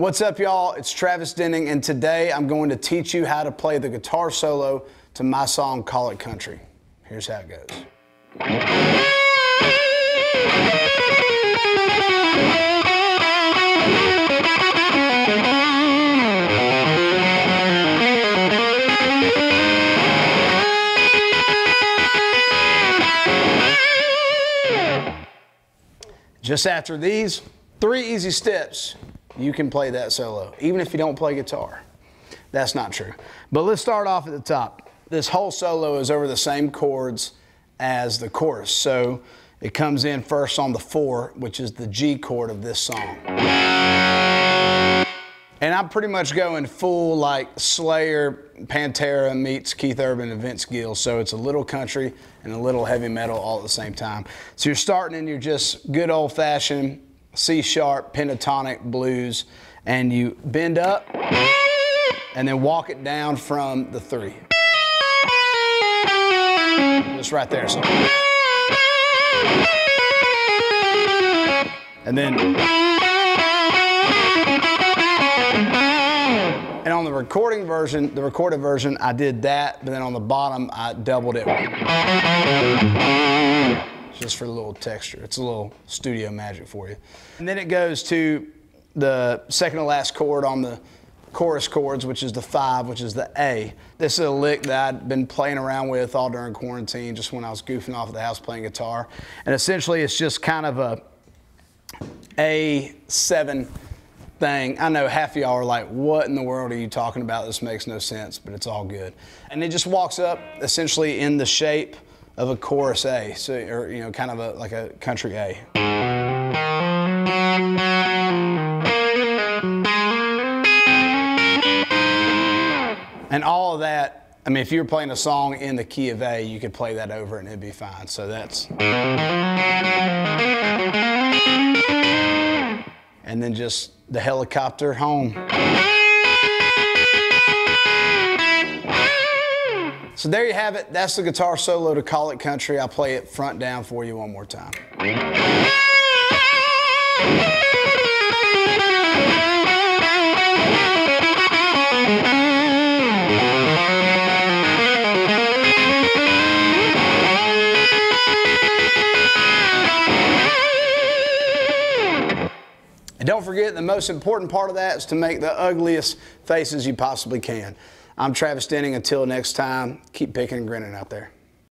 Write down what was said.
What's up, y'all? It's Travis Denning, and today I'm going to teach you how to play the guitar solo to my song Call It Country. Here's how it goes. Just after these three easy steps, you can play that solo, even if you don't play guitar. That's not true. But let's start off at the top. This whole solo is over the same chords as the chorus. So it comes in first on the four, which is the G chord of this song. And I'm pretty much going full like Slayer, Pantera meets Keith Urban and Vince Gill. So it's a little country and a little heavy metal all at the same time. So you're starting and you're just good old fashioned C sharp pentatonic blues and you bend up and then walk it down from the three. Just right there. So. And then And on the recording version, the recorded version, I did that, but then on the bottom, I doubled it. Just for a little texture. It's a little studio magic for you. And then it goes to the second to last chord on the chorus chords, which is the five, which is the A. This is a lick that I'd been playing around with all during quarantine, just when I was goofing off at the house playing guitar. And essentially it's just kind of a A7 thing. I know half of y'all are like, what in the world are you talking about? This makes no sense, but it's all good. And it just walks up essentially in the shape of a chorus A, so, or, you know, kind of a, like a country A. And all of that, I mean, if you were playing a song in the key of A, you could play that over and it'd be fine. So that's. And then just the helicopter home. So there you have it. That's the guitar solo to Call It Country. I'll play it front down for you one more time. And don't forget, the most important part of that is to make the ugliest faces you possibly can. I'm Travis Denning. Until next time, keep picking and grinning out there.